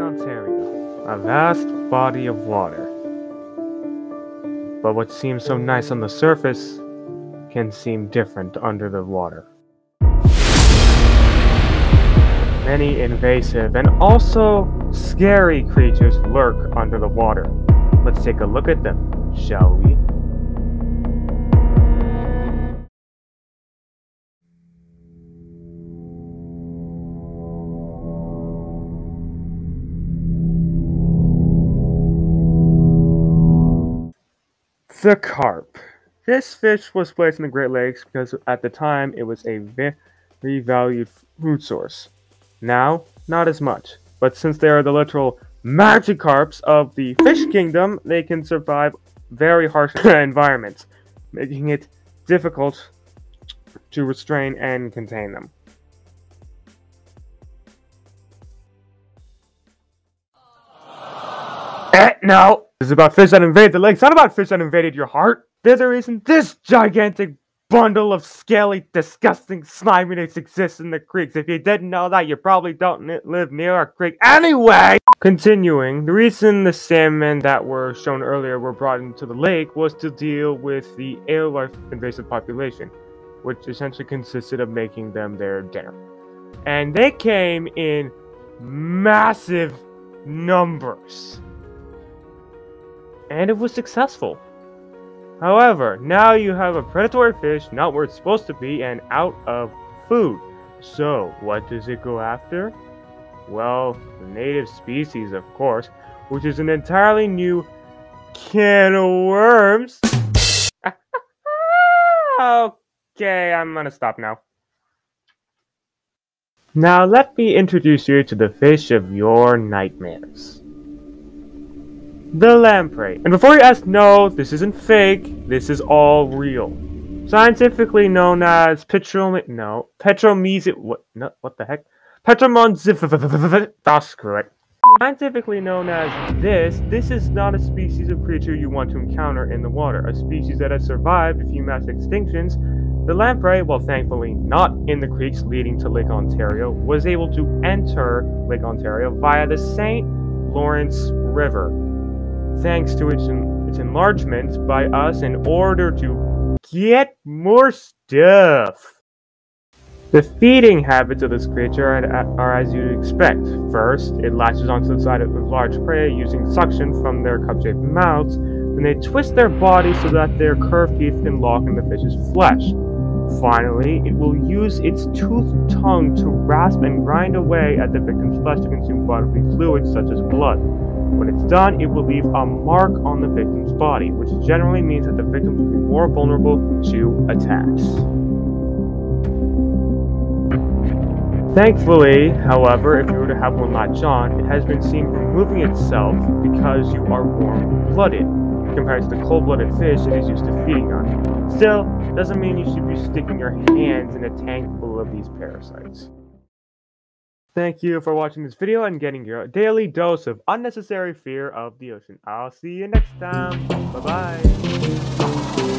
Ontario, a vast body of water. But what seems so nice on the surface can seem different under the water. Many invasive and also scary creatures lurk under the water. Let's take a look at them, shall we? The carp. This fish was placed in the Great Lakes because at the time it was a very valued food source. Now, not as much, but since they are the literal Magikarps of the fish kingdom, they can survive very harsh environments, making it difficult to restrain and contain them. Eh, no! This is about fish that invaded the lakes, not about fish that invaded your heart. There's a reason this gigantic bundle of scaly, disgusting sliminess exists in the creeks. If you didn't know that, you probably don't live near a creek anyway! Continuing, the reason the salmon that were shown earlier were brought into the lake was to deal with the alewife invasive population, which essentially consisted of making them their dinner. And they came in massive numbers. And it was successful. However, now you have a predatory fish not where it's supposed to be and out of food. So, what does it go after? Well, the native species, of course, which is an entirely new can of worms. okay, I'm gonna stop now. Now, let me introduce you to the fish of your nightmares the lamprey. And before you ask, no, this isn't fake, this is all real. Scientifically known as Petrom... no, Petromesic... what, no, what the heck? Petromonzif... that's correct. Scientifically known as this, this is not a species of creature you want to encounter in the water, a species that has survived a few mass extinctions. The lamprey, while thankfully not in the creeks leading to Lake Ontario, was able to enter Lake Ontario via the St. Lawrence River, thanks to its, its enlargement by us in order to get more stuff. The feeding habits of this creature are, are, as you'd expect. First, it latches onto the side of the large prey using suction from their cup-shaped mouths, then they twist their bodies so that their curved teeth can lock in the fish's flesh. Finally, it will use its toothed tongue to rasp and grind away at the victim's flesh to consume bodily fluids such as blood. When it's done, it will leave a mark on the victim's body, which generally means that the victim will be more vulnerable to attacks. Thankfully, however, if you were to have one latch on, it has been seen removing itself because you are warm-blooded, compared to the cold-blooded fish it is used to feeding on. Still, doesn't mean you should be sticking your hands in a tank full of these parasites. Thank you for watching this video and getting your daily dose of unnecessary fear of the ocean. I'll see you next time. Bye bye.